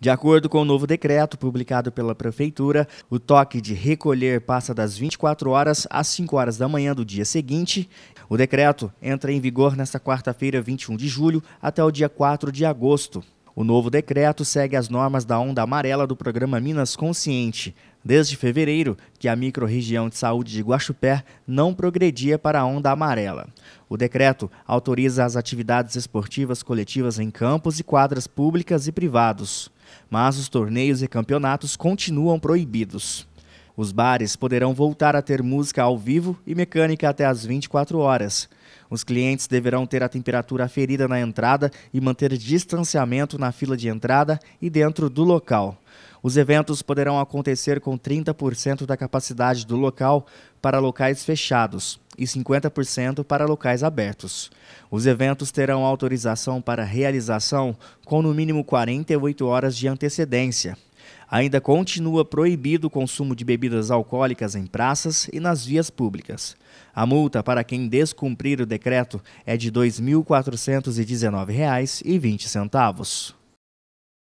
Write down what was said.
De acordo com o novo decreto publicado pela Prefeitura, o toque de recolher passa das 24 horas às 5 horas da manhã do dia seguinte. O decreto entra em vigor nesta quarta-feira, 21 de julho, até o dia 4 de agosto. O novo decreto segue as normas da onda amarela do programa Minas Consciente. Desde fevereiro, que a microrregião de saúde de Guaxupé não progredia para a onda amarela. O decreto autoriza as atividades esportivas coletivas em campos e quadras públicas e privados, mas os torneios e campeonatos continuam proibidos. Os bares poderão voltar a ter música ao vivo e mecânica até às 24 horas. Os clientes deverão ter a temperatura aferida na entrada e manter distanciamento na fila de entrada e dentro do local. Os eventos poderão acontecer com 30% da capacidade do local para locais fechados e 50% para locais abertos. Os eventos terão autorização para realização com no mínimo 48 horas de antecedência. Ainda continua proibido o consumo de bebidas alcoólicas em praças e nas vias públicas. A multa para quem descumprir o decreto é de R$ 2.419,20.